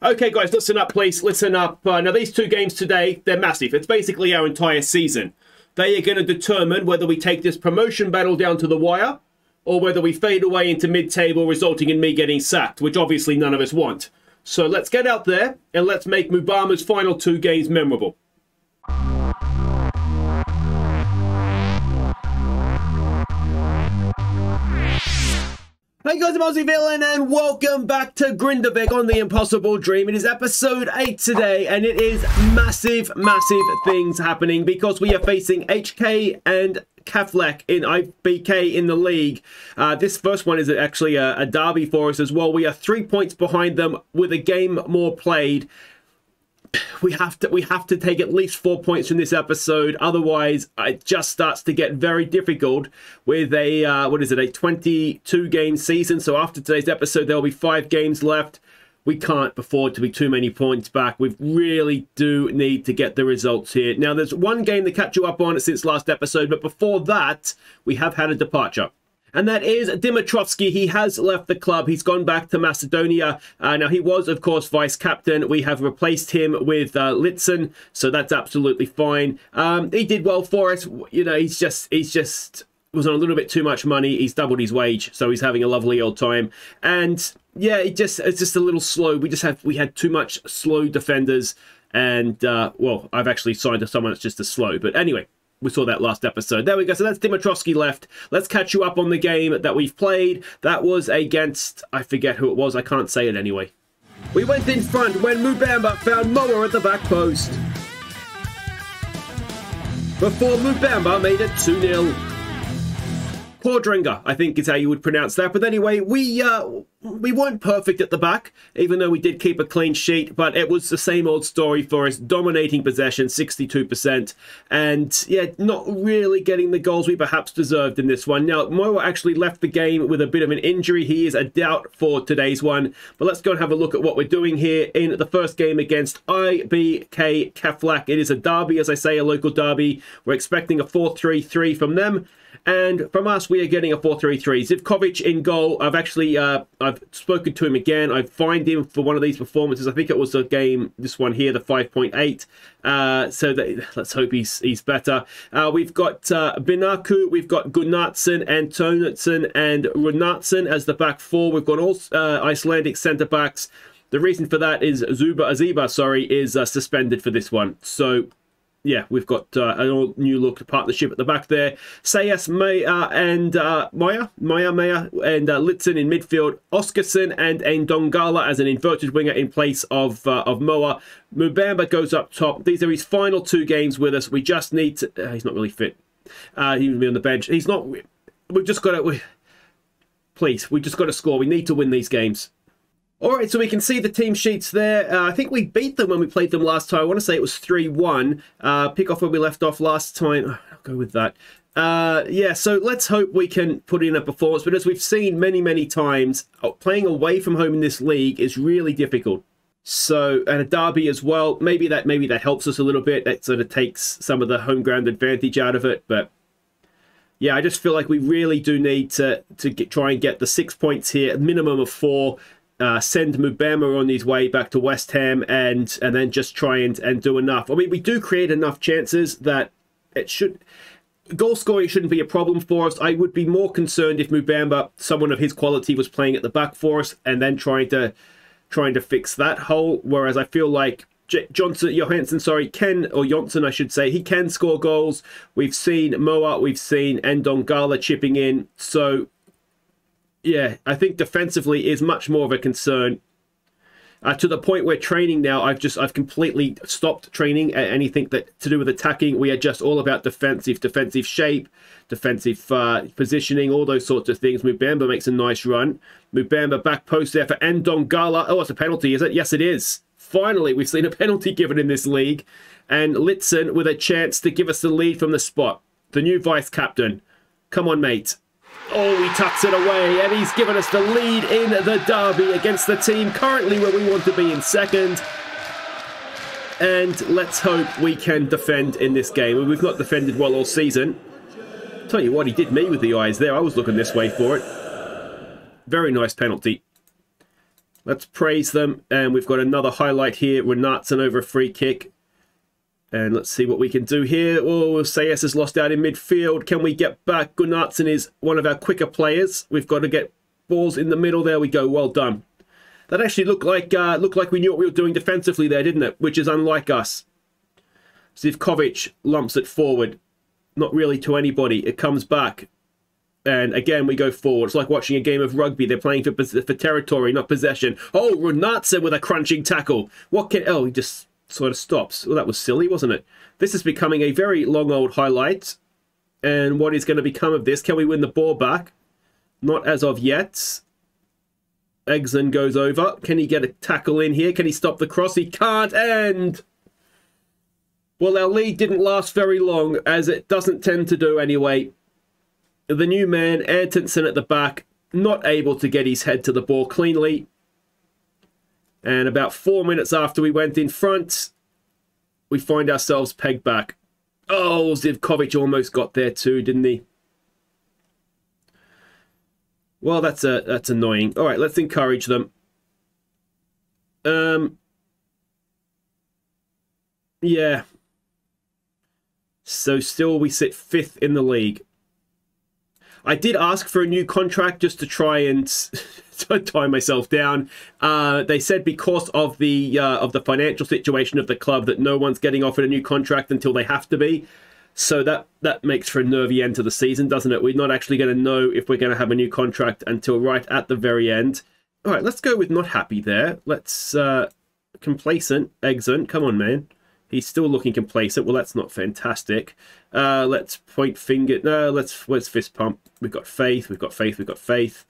Okay, guys, listen up, please. Listen up. Uh, now, these two games today, they're massive. It's basically our entire season. They are going to determine whether we take this promotion battle down to the wire or whether we fade away into mid-table, resulting in me getting sacked, which obviously none of us want. So let's get out there and let's make Mubama's final two games memorable. Hey guys, I'm Aussie Villain and welcome back to Grindavik on The Impossible Dream. It is episode 8 today and it is massive, massive things happening because we are facing HK and Keflavik in IBK in the league. Uh, this first one is actually a, a derby for us as well. We are three points behind them with a game more played we have to we have to take at least four points from this episode. Otherwise it just starts to get very difficult with a uh, what is it? A 22 game season. So after today's episode there'll be five games left. We can't afford to be too many points back. We really do need to get the results here. Now there's one game to catch you up on since last episode but before that we have had a departure and that is Dimitrovsky. He has left the club. He's gone back to Macedonia. Uh, now, he was, of course, vice captain. We have replaced him with uh, Litson, so that's absolutely fine. Um, he did well for us. You know, he's just, he's just was on a little bit too much money. He's doubled his wage, so he's having a lovely old time. And yeah, it just it's just a little slow. We just have we had too much slow defenders, and uh, well, I've actually signed to someone that's just as slow. But anyway, we saw that last episode. There we go. So that's Dimitrovsky left. Let's catch you up on the game that we've played. That was against, I forget who it was. I can't say it anyway. We went in front when Mubama found Moa at the back post. Before Mubama made it 2-0. Quadringer, I think is how you would pronounce that. But anyway, we uh, we weren't perfect at the back, even though we did keep a clean sheet. But it was the same old story for us, dominating possession, 62%. And yeah, not really getting the goals we perhaps deserved in this one. Now, Moa actually left the game with a bit of an injury. He is a doubt for today's one. But let's go and have a look at what we're doing here in the first game against IBK Keflavik. It is a derby, as I say, a local derby. We're expecting a 4-3-3 from them. And from us, we are getting a 4-3-3. Zivkovic in goal. I've actually uh, I've spoken to him again. I fined him for one of these performances. I think it was a game, this one here, the 5.8. Uh, so that, let's hope he's he's better. Uh, we've got uh, Binaku, we've got Gunnarsson, Antonetson, and Runarsson as the back four. We've got all uh, Icelandic centre backs. The reason for that is Zuba Aziba, sorry, is uh, suspended for this one. So yeah, we've got uh, an all new look partnership at the back there. Sayas Maya and uh, Maya, Maya Maya and uh, Litson in midfield. Oscarson and Ndongala as an inverted winger in place of uh, of Moa. Mubamba goes up top. These are his final two games with us. We just need to. Uh, he's not really fit. Uh, he will be on the bench. He's not. We've just got to. We, please, we just got to score. We need to win these games. All right, so we can see the team sheets there. Uh, I think we beat them when we played them last time. I want to say it was 3-1. Uh, pick off where we left off last time. I'll go with that. Uh, yeah, so let's hope we can put in a performance. But as we've seen many, many times, uh, playing away from home in this league is really difficult. So, and a derby as well. Maybe that maybe that helps us a little bit. That sort of takes some of the home ground advantage out of it. But yeah, I just feel like we really do need to to get, try and get the six points here, minimum of four uh, send Mubama on his way back to West Ham and and then just try and, and do enough. I mean, we do create enough chances that it should goal scoring shouldn't be a problem for us. I would be more concerned if Mubama, someone of his quality, was playing at the back for us and then trying to trying to fix that hole. Whereas I feel like J- Johnson Johansson, sorry, Ken or Johnson, I should say, he can score goals. We've seen Moa, we've seen Ndongala chipping in. So yeah, I think defensively is much more of a concern. Uh, to the point where training now, I've just I've completely stopped training at anything that to do with attacking. We are just all about defensive, defensive shape, defensive uh, positioning, all those sorts of things. Mubama makes a nice run. Mubama back post there for Ndongala. Oh, it's a penalty, is it? Yes, it is. Finally, we've seen a penalty given in this league, and Litson with a chance to give us the lead from the spot. The new vice captain. Come on, mate. Oh, he tucks it away, and he's given us the lead in the derby against the team currently where we want to be in second. And let's hope we can defend in this game. We've not defended well all season. Tell you what, he did me with the eyes there. I was looking this way for it. Very nice penalty. Let's praise them. And we've got another highlight here. Renatson over a free kick. And let's see what we can do here. Oh, Sayas has lost out in midfield. Can we get back? Gunnarsson is one of our quicker players. We've got to get balls in the middle. There we go. Well done. That actually looked like uh, looked like we knew what we were doing defensively there, didn't it? Which is unlike us. Zivkovic lumps it forward. Not really to anybody. It comes back. And again, we go forward. It's like watching a game of rugby. They're playing for, for territory, not possession. Oh, Runatsa with a crunching tackle. What can... Oh, he just sort of stops. Well, that was silly, wasn't it? This is becoming a very long old highlight. And what is going to become of this? Can we win the ball back? Not as of yet. Egson goes over. Can he get a tackle in here? Can he stop the cross? He can't. And... Well, our lead didn't last very long, as it doesn't tend to do anyway. The new man, Antonsen at the back, not able to get his head to the ball cleanly. And about four minutes after we went in front, we find ourselves pegged back. Oh, Zivkovic almost got there too, didn't he? Well, that's a, uh, that's annoying. All right, let's encourage them. Um, yeah. So still we sit fifth in the league. I did ask for a new contract just to try and tie myself down. Uh, they said because of the uh, of the financial situation of the club that no one's getting offered a new contract until they have to be. So that that makes for a nervy end to the season, doesn't it? We're not actually going to know if we're going to have a new contract until right at the very end. All right, let's go with not happy there. Let's uh, complacent, exant. Come on, man. He's still looking complacent. Well, that's not fantastic. Uh, let's point finger. No, let's let's fist pump. We've got faith. We've got faith. We've got faith.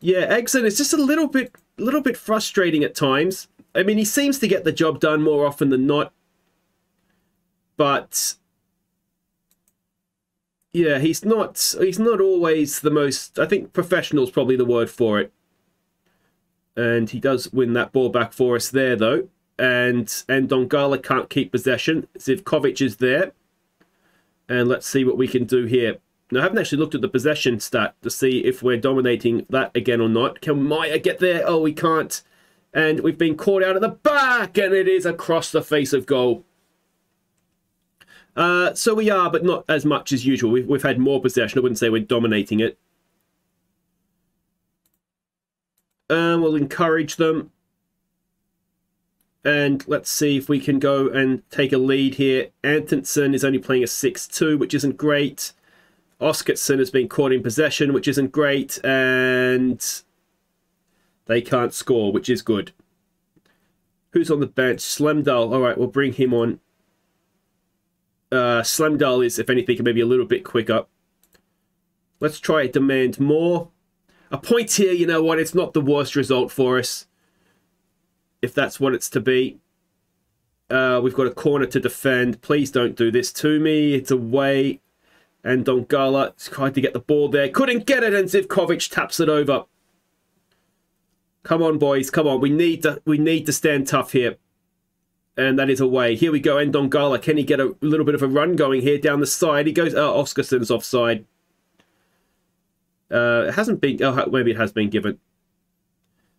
Yeah, Exon is just a little bit, a little bit frustrating at times. I mean, he seems to get the job done more often than not, but yeah, he's not. He's not always the most. I think professional is probably the word for it. And he does win that ball back for us there, though. And and Dongala can't keep possession. Zivkovic is there. And let's see what we can do here. Now, I haven't actually looked at the possession stat to see if we're dominating that again or not. Can Maya get there? Oh, we can't. And we've been caught out at the back, and it is across the face of goal. Uh, so we are, but not as much as usual. We've, we've had more possession. I wouldn't say we're dominating it. Um, we'll encourage them. And let's see if we can go and take a lead here. Antonsen is only playing a 6-2, which isn't great. Oskarson has been caught in possession, which isn't great. And they can't score, which is good. Who's on the bench? Slemdal. All right, we'll bring him on. Uh, is, if anything, maybe a little bit quicker. Let's try and demand more. A point here, you know what? It's not the worst result for us if that's what it's to be. Uh, we've got a corner to defend. Please don't do this to me. It's away. And Dongala tried to get the ball there. Couldn't get it, and Zivkovic taps it over. Come on, boys. Come on. We need to we need to stand tough here. And that is away. Here we go. And Dongala. Can he get a little bit of a run going here down the side? He goes. Oh, Oskarson's offside. Uh, it hasn't been. Oh, maybe it has been given.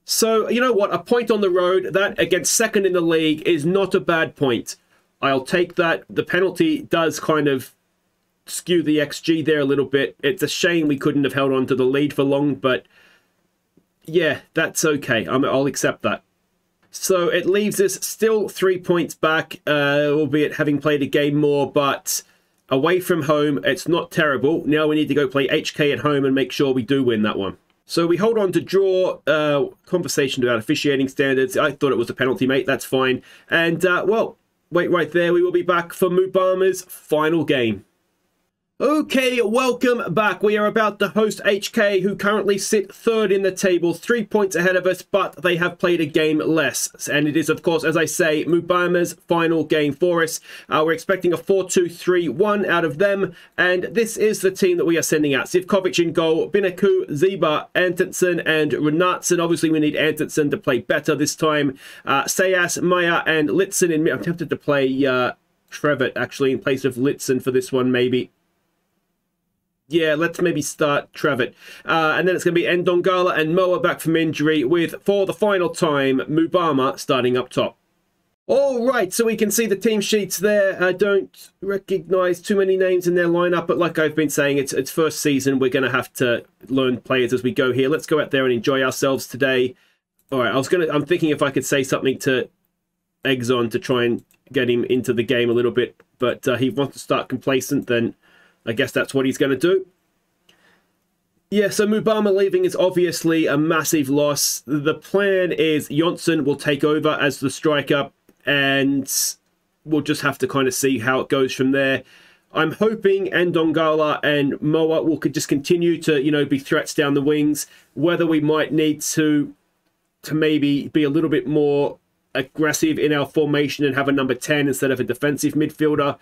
So, you know what? A point on the road, that against second in the league, is not a bad point. I'll take that. The penalty does kind of skew the XG there a little bit. It's a shame we couldn't have held on to the lead for long, but yeah, that's okay. i will accept that. So it leaves us still three points back, uh, albeit having played a game more, but away from home, it's not terrible. Now we need to go play HK at home and make sure we do win that one. So we hold on to draw. Uh, conversation about officiating standards. I thought it was a penalty, mate. That's fine. And, uh, well, wait right there. We will be back for Mubama's final game. Okay, welcome back. We are about to host HK, who currently sit third in the table, three points ahead of us, but they have played a game less. And it is, of course, as I say, Mubama's final game for us. Uh, we're expecting a 4-2-3-1 out of them, and this is the team that we are sending out. Zivkovic in goal, Binaku, Ziba, Antonsen, and Renatson. Obviously, we need Antonsen to play better this time. Uh, Sayas, Maya, and Litson in I'm tempted to play uh, Trevitt, actually, in place of Litson for this one, maybe. Yeah, let's maybe start Trevitt. Uh, and then it's going to be Ndongala and Moa back from injury with, for the final time, Mubama starting up top. All right, so we can see the team sheets there. I don't recognise too many names in their lineup, but like I've been saying, it's it's first season. We're going to have to learn players as we go here. Let's go out there and enjoy ourselves today. All right, I was gonna. I'm thinking if I could say something to Exxon to try and get him into the game a little bit, but uh, he wants to start complacent. Then I guess that's what he's going to do. Yeah, so Mubama leaving is obviously a massive loss. The plan is Jonsson will take over as the striker, and we'll just have to kind of see how it goes from there. I'm hoping Ndongala and Moa will could just continue to, you know, be threats down the wings. Whether we might need to to maybe be a little bit more aggressive in our formation and have a number 10 instead of a defensive midfielder,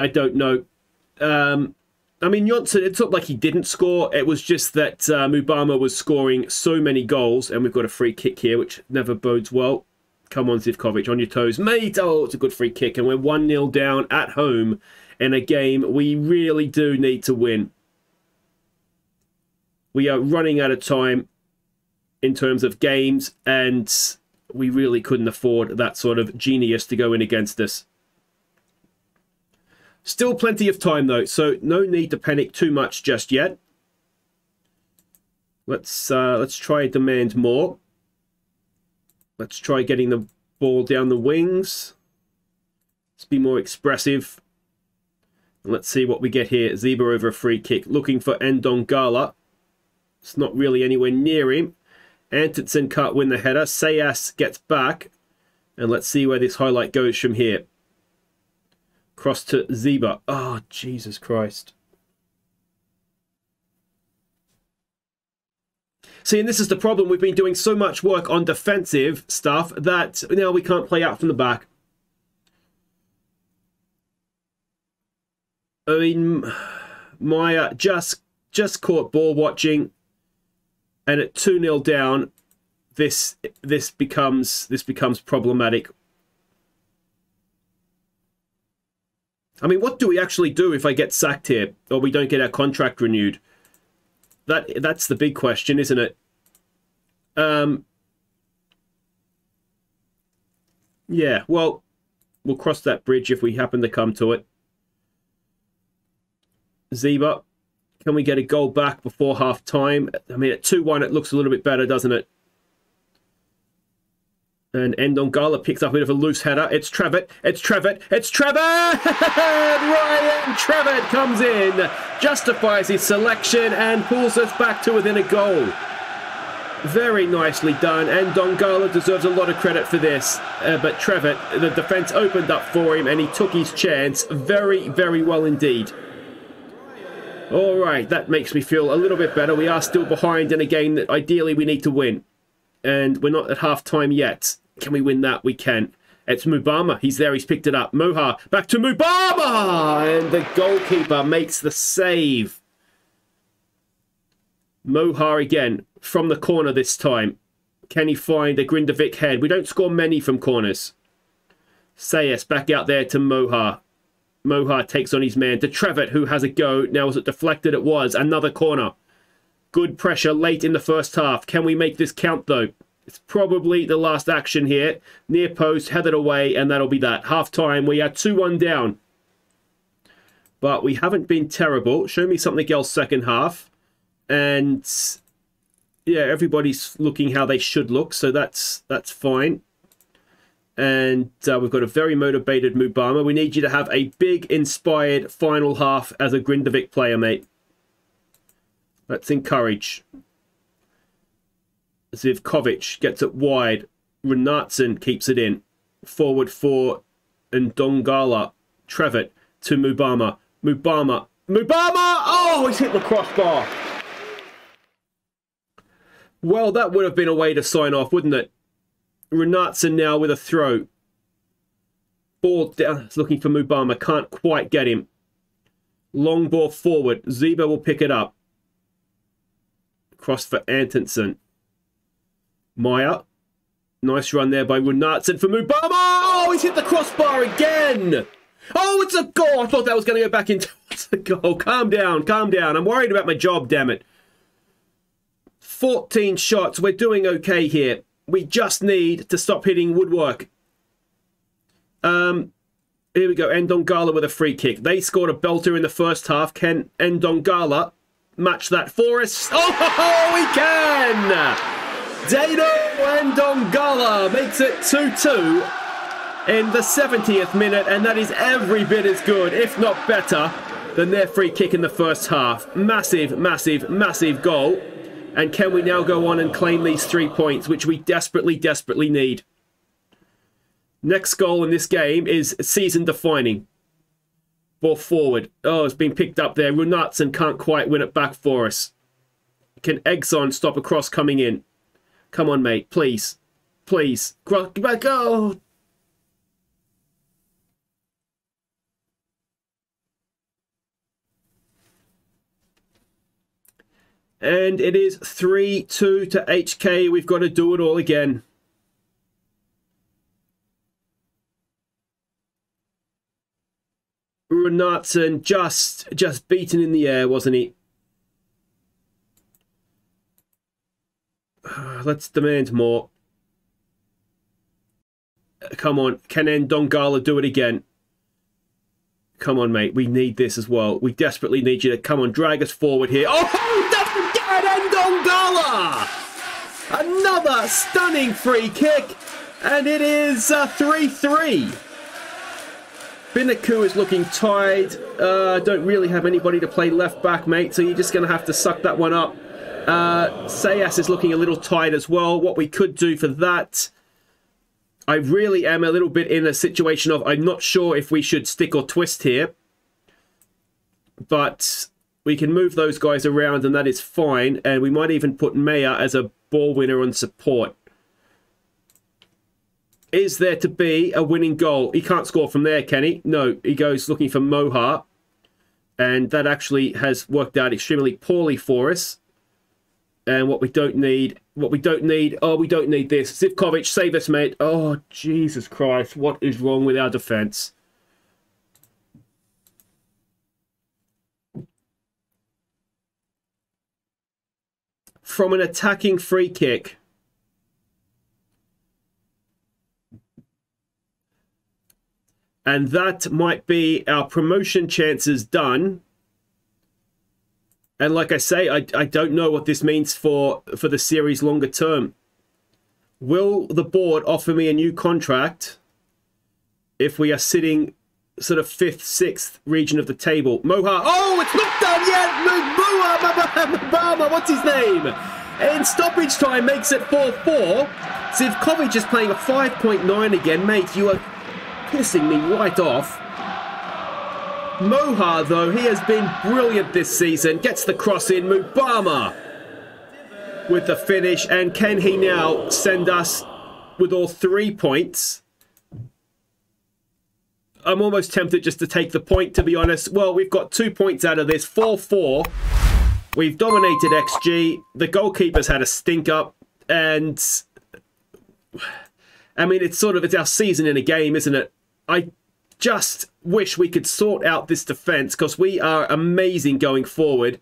I don't know. Um, I mean, Jonsson, it's not like he didn't score. It was just that uh, Mubama was scoring so many goals, and we've got a free kick here, which never bodes well. Come on, Zivkovic, on your toes. Mate, oh, it's a good free kick, and we're 1-0 down at home in a game we really do need to win. We are running out of time in terms of games, and we really couldn't afford that sort of genius to go in against us. Still plenty of time though, so no need to panic too much just yet. Let's uh, let's try demand more. Let's try getting the ball down the wings. Let's be more expressive. And let's see what we get here. Zebra over a free kick, looking for Ndongala. It's not really anywhere near him. Antonsen can't win the header. Sayas gets back. And let's see where this highlight goes from here. Cross to Ziba. Oh, Jesus Christ. See, and this is the problem. We've been doing so much work on defensive stuff that now we can't play out from the back. I mean, Maya just just caught ball watching, and at two 0 down, this this becomes this becomes problematic. I mean, what do we actually do if I get sacked here or we don't get our contract renewed? That that's the big question, isn't it? Um. Yeah, well, we'll cross that bridge if we happen to come to it. Ziba, can we get a goal back before half time? I mean, at 2 1, it looks a little bit better, doesn't it? And Ndongala picks up a bit of a loose header. It's Trevitt. It's Trevitt. It's Trevitt! Ryan Trevitt comes in, justifies his selection, and pulls us back to within a goal. Very nicely done, and Dongala deserves a lot of credit for this. Uh, but Trevitt, the defence opened up for him, and he took his chance very, very well indeed. All right, that makes me feel a little bit better. We are still behind in a game that ideally we need to win. And we're not at half time yet. Can we win that? We can. It's Mubama. He's there. He's picked it up. Moha back to Mubama. And the goalkeeper makes the save. Moha again from the corner this time. Can he find a Grindavik head? We don't score many from corners. Sayas back out there to Moha. Moha takes on his man to Trevitt, who has a go. Now, was it deflected? It was. Another corner. Good pressure late in the first half. Can we make this count, though? It's probably the last action here. Near post, headed away, and that'll be that. Half time, we are 2 1 down. But we haven't been terrible. Show me something else second half. And yeah, everybody's looking how they should look, so that's that's fine. And uh, we've got a very motivated Mubama. We need you to have a big, inspired final half as a Grindavik player, mate. Let's encourage. Zivkovic gets it wide. Renatson keeps it in. Forward for Ndongala. Trevitt to Mubama. Mubama. Mubama! Oh, he's hit the crossbar. Well, that would have been a way to sign off, wouldn't it? Renatson now with a throw. Ball down, looking for Mubama. Can't quite get him. Long ball forward. Ziba will pick it up. Cross for Antonsen. Maya. Nice run there by Runatson for Mubama. Oh, he's hit the crossbar again. Oh, it's a goal. I thought that was going to go back into That's the goal. Calm down, calm down. I'm worried about my job, damn it. 14 shots. We're doing okay here. We just need to stop hitting woodwork. Um, here we go. Ndongala with a free kick. They scored a belter in the first half. Can Ndongala match that for us? Oh, we can! Dano Ndongala makes it 2-2 in the 70th minute, and that is every bit as good, if not better, than their free kick in the first half. Massive, massive, massive goal. And can we now go on and claim these three points, which we desperately, desperately need? Next goal in this game is season defining. Ball forward. Oh, it's been picked up there. Runatson can't quite win it back for us. Can Exxon stop a cross coming in? Come on, mate. Please. Please. Oh, And it is 3-2 to HK. We've got to do it all again. Runatson just just beaten in the air, wasn't he? Let's demand more. Come on, can Ndongala do it again? Come on, mate. We need this as well. We desperately need you to come on, drag us forward here. Oh, Ndongala! Another stunning free kick, and it is 3-3. Uh, Binaku is looking tired. Uh, don't really have anybody to play left back, mate, so you're just going to have to suck that one up. Uh, Sayas is looking a little tired as well. What we could do for that... I really am a little bit in a situation of I'm not sure if we should stick or twist here. But we can move those guys around and that is fine. And we might even put Maya as a ball winner on support. Is there to be a winning goal? He can't score from there, can he? No, he goes looking for Mohar. And that actually has worked out extremely poorly for us. And what we don't need, what we don't need, oh, we don't need this. Zivkovic, save us, mate. Oh, Jesus Christ, what is wrong with our defence? from an attacking free kick. And that might be our promotion chances done. And like I say, I, I don't know what this means for, for the series longer term. Will the board offer me a new contract if we are sitting sort of fifth, sixth region of the table? Moha, oh, it's not done yet! Obama, what's his name? In stoppage time makes it 4-4. Zivkovic is playing a 5.9 again. Mate, you are pissing me right off. Mohar, though, he has been brilliant this season. Gets the cross in. Mubama with the finish. And can he now send us with all three points? I'm almost tempted just to take the point, to be honest. Well, we've got two points out of this. 4-4. We've dominated XG. The goalkeeper's had a stink up, and I mean, it's sort of it's our season in a game, isn't it? I just wish we could sort out this defense because we are amazing going forward.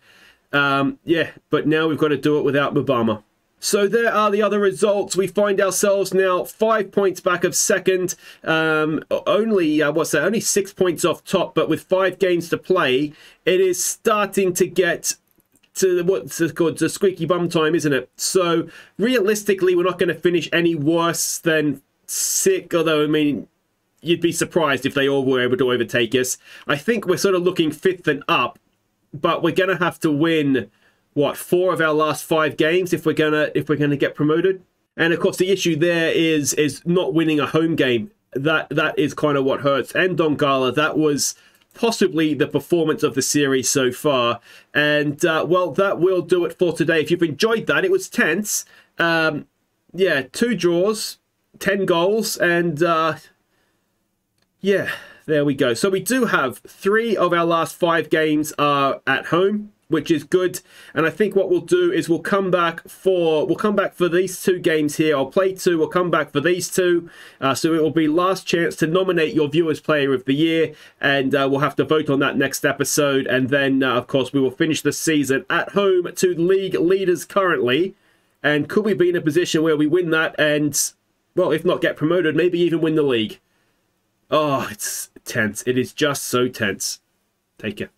Um, yeah, but now we've got to do it without Mubama. So there are the other results. We find ourselves now five points back of second. Um, only, uh, what's that, only six points off top, but with five games to play, it is starting to get to what's called to squeaky bum time, isn't it? So realistically, we're not going to finish any worse than sick. Although I mean, you'd be surprised if they all were able to overtake us. I think we're sort of looking fifth and up, but we're going to have to win what four of our last five games if we're gonna if we're gonna get promoted. And of course, the issue there is is not winning a home game. That that is kind of what hurts. And Dongala, that was possibly the performance of the series so far. And, uh, well, that will do it for today. If you've enjoyed that, it was tense. Um, yeah, two draws, 10 goals, and, uh, yeah, there we go. So we do have three of our last five games are at home. which is good. And I think what we'll do is we'll come back for we'll come back for these two games here. I'll play two. We'll come back for these two. Uh, so it will be last chance to nominate your viewers player of the year, and uh, we'll have to vote on that next episode. And then uh, of course we will finish the season at home to league leaders currently. And could we be in a position where we win that and well, if not get promoted, maybe even win the league? Oh, it's tense. It is just so tense. Take care.